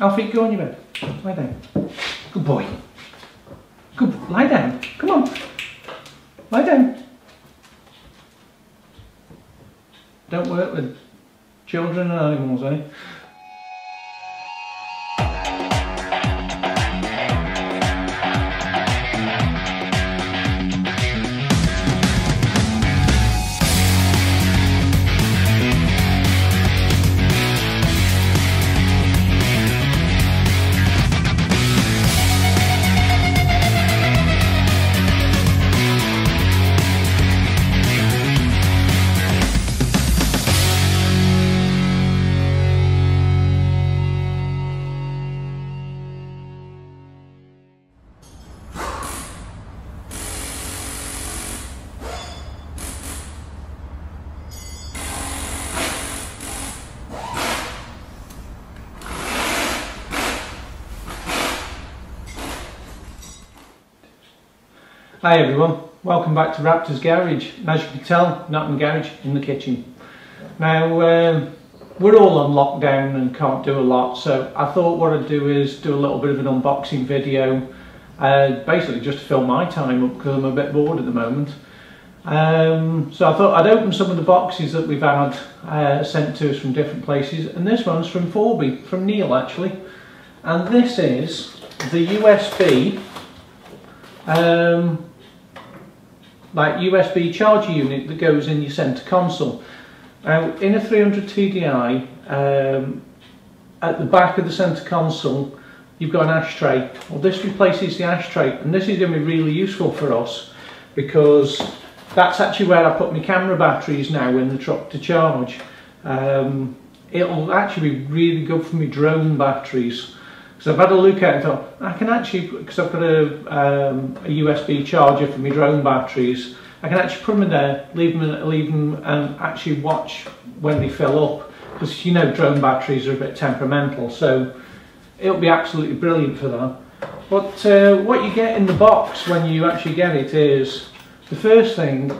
Alfie, go on your bed. Lie down. Good boy. Good. Lie down. Come on. Lie down. Don't work with children and animals, eh? Hi everyone, welcome back to Raptors Garage. As you can tell, not in the garage, in the kitchen. Now, um, we're all on lockdown and can't do a lot, so I thought what I'd do is do a little bit of an unboxing video, uh, basically just to fill my time up because I'm a bit bored at the moment. Um, so I thought I'd open some of the boxes that we've had uh, sent to us from different places, and this one's from Fourby, from Neil actually. And this is the USB um, like USB charger unit that goes in your centre console. Now in a 300 TDI, um, at the back of the centre console you've got an ashtray. Well this replaces the ashtray and this is going to be really useful for us because that's actually where I put my camera batteries now in the truck to charge. Um, it'll actually be really good for my drone batteries so I've had a look at it and thought, I can actually, because I've got a, um, a USB charger for my drone batteries, I can actually put them in there, leave them, leave them and actually watch when they fill up. Because you know drone batteries are a bit temperamental, so it'll be absolutely brilliant for that. But uh, what you get in the box when you actually get it is, the first thing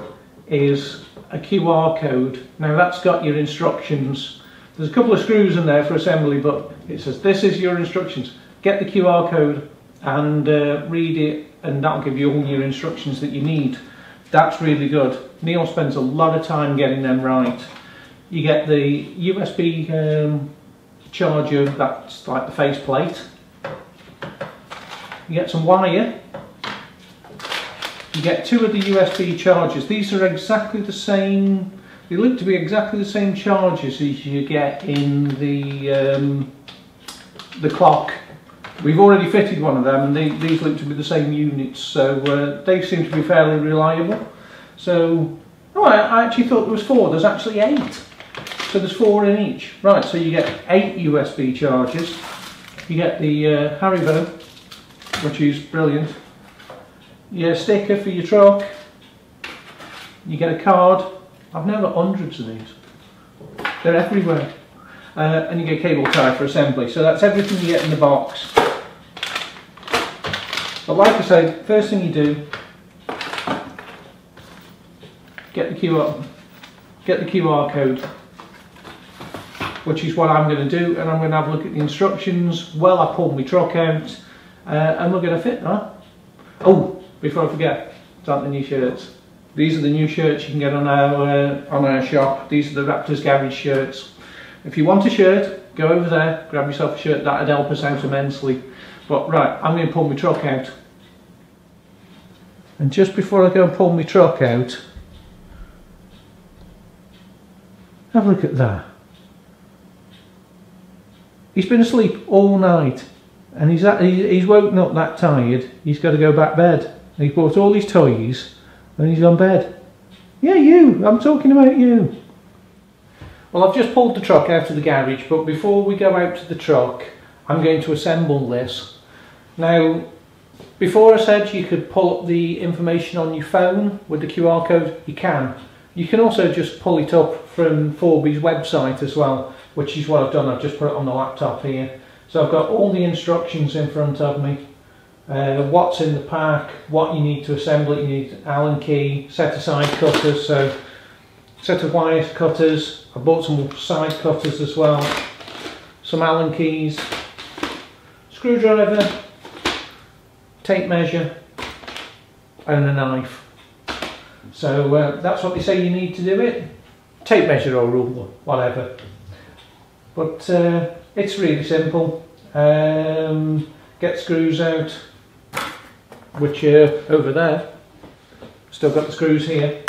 is a QR code. Now that's got your instructions there's a couple of screws in there for assembly, but it says this is your instructions. Get the QR code and uh, read it and that'll give you all your instructions that you need. That's really good. Neil spends a lot of time getting them right. You get the USB um, charger, that's like the face plate. You get some wire. You get two of the USB chargers. These are exactly the same they look to be exactly the same charges as you get in the um, the clock. We've already fitted one of them and they, these look to be the same units so uh, they seem to be fairly reliable. So, oh, I actually thought there was four, there's actually eight. So there's four in each. Right, so you get eight USB chargers. You get the uh, Haribo, which is brilliant. You get a sticker for your truck. You get a card I've now got hundreds of these. They're everywhere. Uh, and you get cable tie for assembly. So that's everything you get in the box. But like I say, first thing you do, get the QR, get the QR code, which is what I'm going to do, and I'm going to have a look at the instructions while I pull my truck out, uh, and we're going to fit that. Oh, before I forget, it's the new shirts. These are the new shirts you can get on our uh, on our shop. These are the Raptors Garage shirts. If you want a shirt, go over there, grab yourself a shirt. That'd help us out immensely. But right, I'm going to pull my truck out. And just before I go and pull my truck out, have a look at that. He's been asleep all night and he's, at, he's woken up that tired, he's got to go back bed. He's bought all his toys and he's on bed. Yeah, you. I'm talking about you. Well, I've just pulled the truck out of the garage, but before we go out to the truck, I'm going to assemble this. Now, before I said you could pull up the information on your phone with the QR code, you can. You can also just pull it up from Fourby's website as well, which is what I've done. I've just put it on the laptop here. So I've got all the instructions in front of me uh, what's in the pack, what you need to assemble it, you need Allen key, set aside cutters, so set of wire cutters, I bought some side cutters as well, some Allen keys, screwdriver, tape measure and a knife. So uh, that's what they say you need to do it. Tape measure or ruler, whatever. But uh, it's really simple. Um, get screws out, which are over there. Still got the screws here.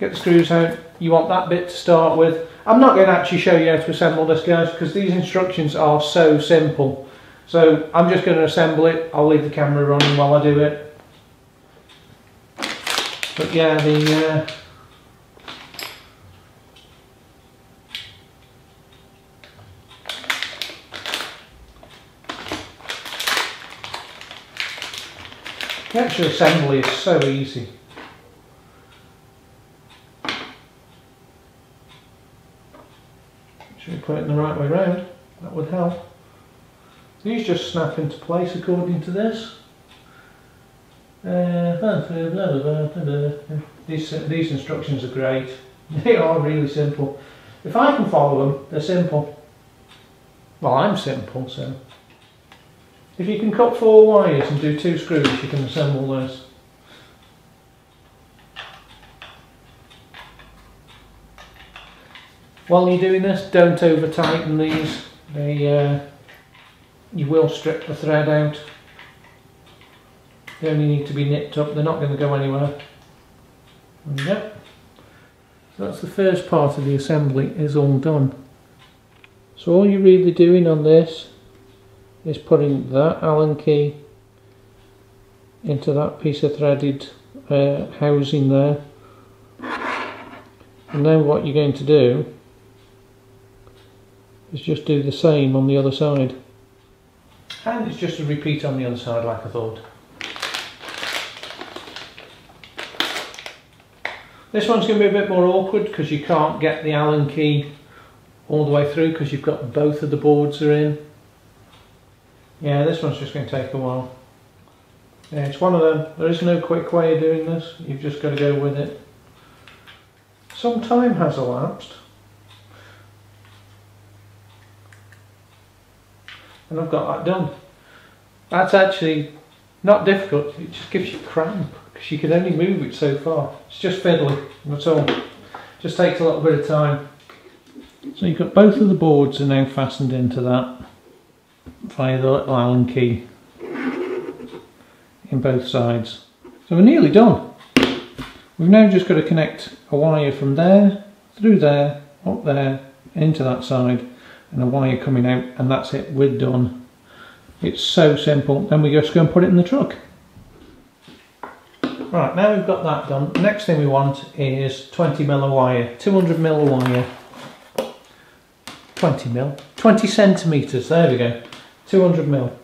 Get the screws out. You want that bit to start with. I'm not going to actually show you how to assemble this guys because these instructions are so simple. So I'm just going to assemble it. I'll leave the camera running while I do it. But yeah, the uh, The actual assembly is so easy. Should we put it in the right way round? That would help. These just snap into place according to this. Uh, these, these instructions are great. They are really simple. If I can follow them, they're simple. Well, I'm simple, so. If you can cut four wires and do two screws, you can assemble this. While you're doing this, don't over tighten these. They, uh, you will strip the thread out. They only need to be nipped up, they're not going to go anywhere. Yep. So that's the first part of the assembly is all done. So all you're really doing on this is putting that Allen key into that piece of threaded uh, housing there and then what you're going to do is just do the same on the other side and it's just a repeat on the other side like I thought this one's going to be a bit more awkward because you can't get the Allen key all the way through because you've got both of the boards are in yeah, this one's just going to take a while. Yeah, it's one of them. There is no quick way of doing this. You've just got to go with it. Some time has elapsed. And I've got that done. That's actually not difficult. It just gives you cramp because you can only move it so far. It's just fiddly. That's all. Just takes a little bit of time. So you've got both of the boards are now fastened into that via the little Allen key in both sides. So we're nearly done. We've now just got to connect a wire from there, through there, up there, into that side, and a wire coming out, and that's it, we're done. It's so simple. Then we just go and put it in the truck. Right, now we've got that done. Next thing we want is 20 mil of wire, 200 mil of wire. 20 mil, 20 centimetres, there we go. 200 mil.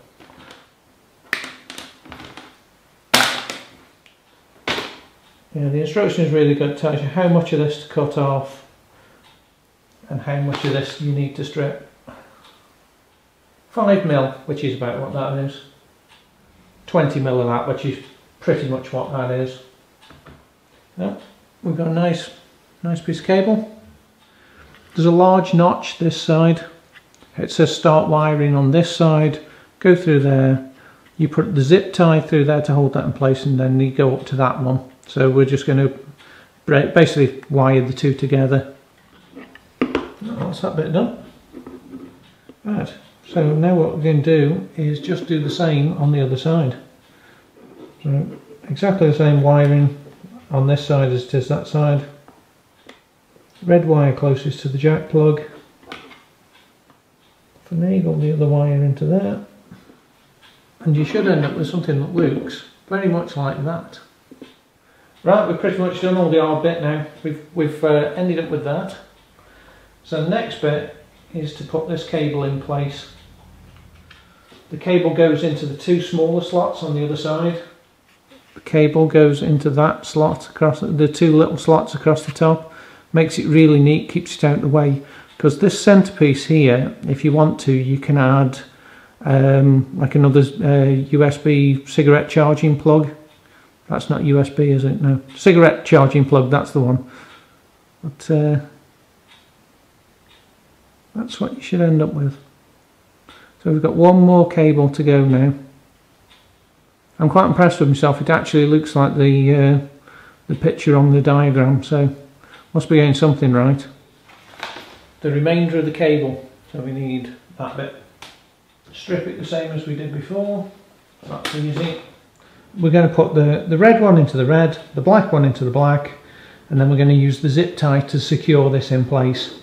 Yeah, the instruction is really good. Tells you how much of this to cut off and how much of this you need to strip. 5 mil, which is about what that is. 20 mil of that, which is pretty much what that is. Now, we've got a nice, nice piece of cable. There's a large notch this side it says start wiring on this side go through there you put the zip tie through there to hold that in place and then you go up to that one so we're just going to basically wire the two together that's that bit done right so now what we're going to do is just do the same on the other side so exactly the same wiring on this side as it is that side red wire closest to the jack plug finagle the other wire into there and you should end up with something that looks very much like that. Right, we've pretty much done all the hard bit now. We've, we've uh, ended up with that. So the next bit is to put this cable in place. The cable goes into the two smaller slots on the other side. The cable goes into that slot across the two little slots across the top. Makes it really neat, keeps it out of the way because this centerpiece here if you want to you can add um, like another uh, USB cigarette charging plug that's not USB is it no cigarette charging plug that's the one but uh, that's what you should end up with So we've got one more cable to go now. I'm quite impressed with myself. It actually looks like the uh, the picture on the diagram, so must be getting something right. The remainder of the cable, so we need that bit. Strip it the same as we did before. That's easy. We're going to put the, the red one into the red, the black one into the black, and then we're going to use the zip tie to secure this in place.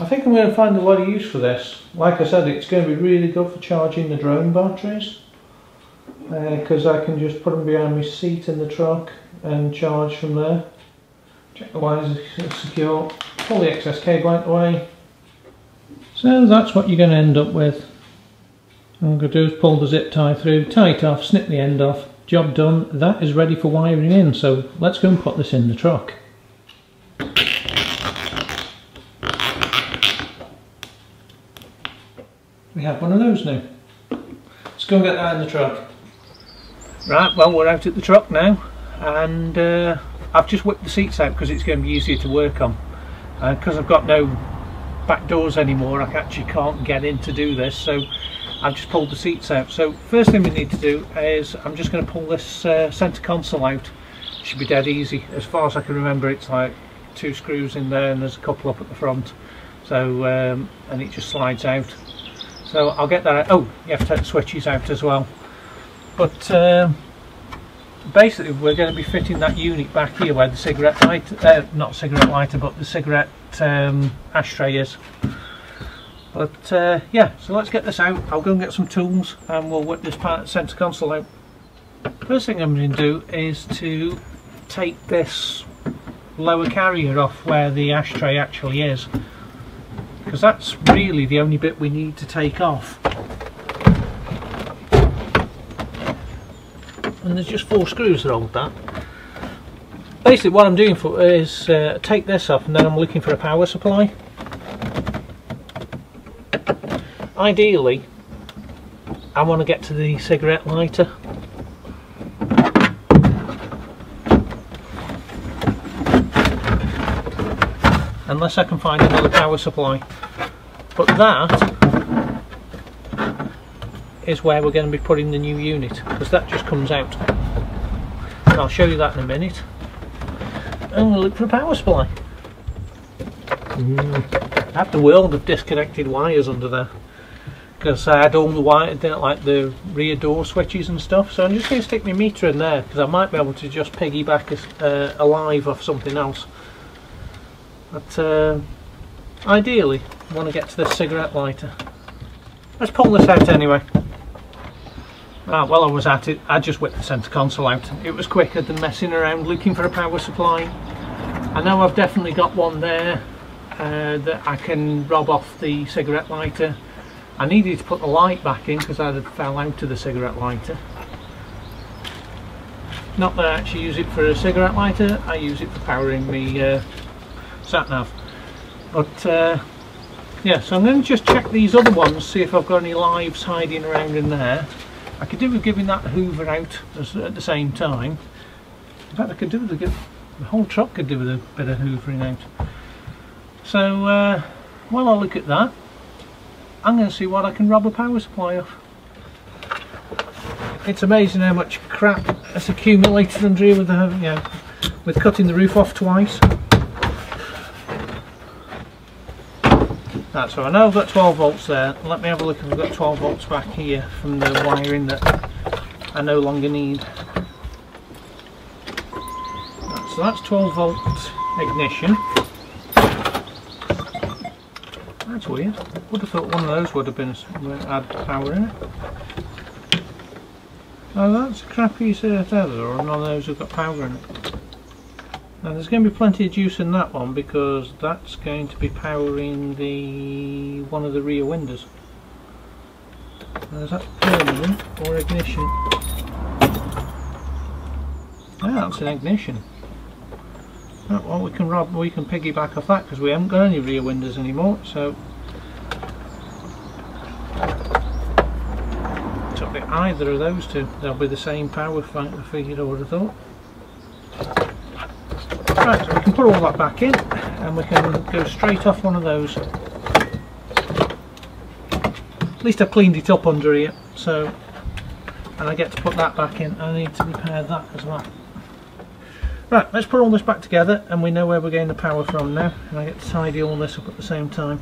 I think I'm going to find a lot of use for this. Like I said, it's going to be really good for charging the drone batteries because uh, I can just put them behind my seat in the truck and charge from there. Check the wires are secure, pull the excess cable out the way. So that's what you're going to end up with. All I'm going to do is pull the zip tie through, tie it off, snip the end off, job done. That is ready for wiring in, so let's go and put this in the truck. We have one of those now. Let's go and get that in the truck. Right, well we're out at the truck now and uh, I've just whipped the seats out because it's going to be easier to work on. Because uh, I've got no back doors anymore I actually can't get in to do this so I've just pulled the seats out. So first thing we need to do is I'm just going to pull this uh, centre console out. It should be dead easy. As far as I can remember it's like two screws in there and there's a couple up at the front. So um, and it just slides out. So I'll get that out. Oh, you have to take the switches out as well. But um, basically we're going to be fitting that unit back here where the cigarette lighter, uh, not cigarette lighter, but the cigarette um, ashtray is. But uh, yeah, so let's get this out. I'll go and get some tools and we'll whip this part centre console out. First thing I'm going to do is to take this lower carrier off where the ashtray actually is because that's really the only bit we need to take off. And there's just four screws that hold that. Basically what I'm doing for is uh, take this off and then I'm looking for a power supply. Ideally I want to get to the cigarette lighter unless I can find another power supply. But that is where we're going to be putting the new unit because that just comes out. And I'll show you that in a minute. And we'll look for a power supply. Mm. I have the world of disconnected wires under there because I had all the wire, like the rear door switches and stuff. So I'm just going to stick my meter in there because I might be able to just piggyback a, uh, a live off something else. But uh, ideally, I want to get to this cigarette lighter. Let's pull this out anyway. Ah, while I was at it, I just whipped the centre console out. It was quicker than messing around looking for a power supply. I know I've definitely got one there uh, that I can rob off the cigarette lighter. I needed to put the light back in because I had fell out of the cigarette lighter. Not that I actually use it for a cigarette lighter, I use it for powering the uh, sat nav. But uh, yeah, so I'm going to just check these other ones, see if I've got any lives hiding around in there. I could do with giving that hoover out at the same time. In fact, I could do with the, the whole truck could do with a bit of hoovering out. So uh, while I look at that, I'm going to see what I can rob a power supply off. It's amazing how much crap has accumulated under here with the, you know, with cutting the roof off twice. Right, so I know I've got 12 volts there. Let me have a look if I've got 12 volts back here from the wiring that I no longer need. Right, so that's 12 volt ignition. That's weird. Would have thought one of those would have been had power in it. Oh, that's a crappy set of tether, or none of those have got power in it. Now there's going to be plenty of juice in that one because that's going to be powering the one of the rear windows. Now is that permanent or ignition? Yeah, that's an ignition. Right, well, we can rob, we can piggyback off that because we haven't got any rear windows anymore. So, so be either of those two. They'll be the same power figure. I would have thought. Right, so we can put all that back in and we can go straight off one of those. at least I've cleaned it up under here so and I get to put that back in. I need to repair that as well. Right let's put all this back together and we know where we're getting the power from now and I get to tidy all this up at the same time.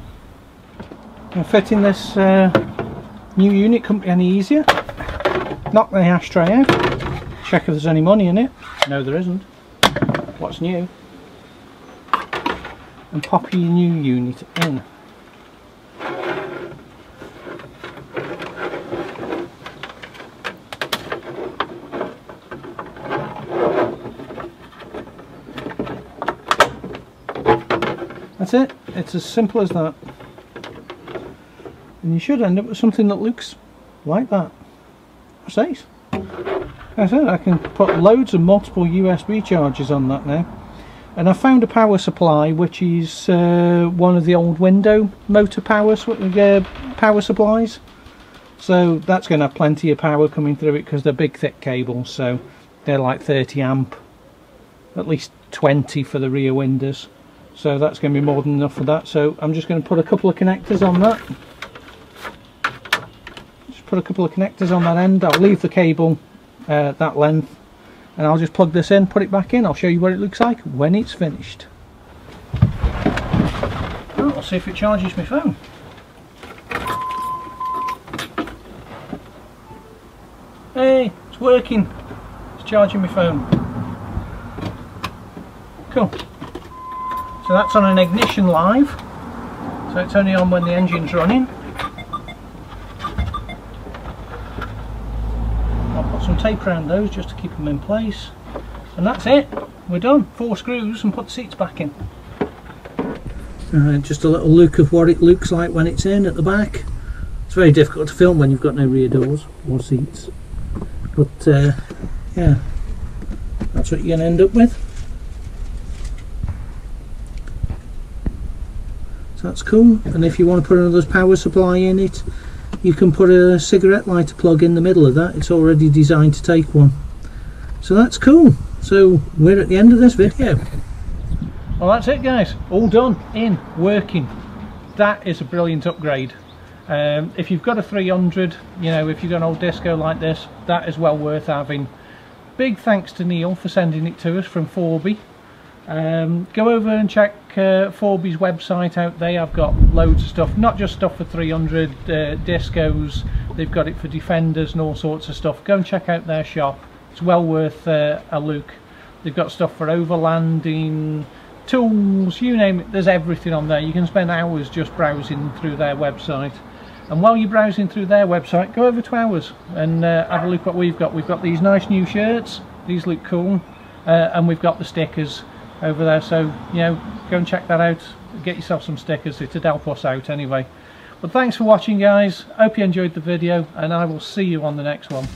And fitting this uh, new unit couldn't be any easier. Knock the ashtray out. Check if there's any money in it. No there isn't what's new and pop your new unit in That's it. It's as simple as that. And you should end up with something that looks like that. That's nice. I said I can put loads of multiple USB chargers on that now. And I found a power supply which is uh, one of the old window motor power, uh, power supplies. So that's going to have plenty of power coming through it because they're big thick cables so they're like 30 amp at least 20 for the rear windows so that's going to be more than enough for that so I'm just going to put a couple of connectors on that just put a couple of connectors on that end I'll leave the cable uh, that length and I'll just plug this in put it back in I'll show you what it looks like when it's finished. Oh, I'll see if it charges my phone. Hey it's working. It's charging my phone. Cool. So that's on an ignition live. So it's only on when the engine's running. I'll put some tape around those just to keep them in place. And that's it. We're done. Four screws and put the seats back in. Uh, just a little look of what it looks like when it's in at the back. It's very difficult to film when you've got no rear doors or seats. But uh, yeah, that's what you're going to end up with. so that's cool and if you want to put another power supply in it you can put a cigarette lighter plug in the middle of that. It's already designed to take one. So that's cool. So we're at the end of this video. Well that's it guys. All done. In. Working. That is a brilliant upgrade. Um, if you've got a 300 you know if you've got an old disco like this that is well worth having. Big thanks to Neil for sending it to us from Fourby. Um, go over and check uh, Fourby's website out. there. I've got loads of stuff, not just stuff for 300 uh, discos. They've got it for defenders and all sorts of stuff. Go and check out their shop. It's well worth uh, a look. They've got stuff for overlanding, tools, you name it. There's everything on there. You can spend hours just browsing through their website. And while you're browsing through their website, go over to ours and uh, have a look what we've got. We've got these nice new shirts. These look cool. Uh, and we've got the stickers over there. So you know go and check that out. Get yourself some stickers. It'd help us out anyway. But thanks for watching guys. Hope you enjoyed the video and I will see you on the next one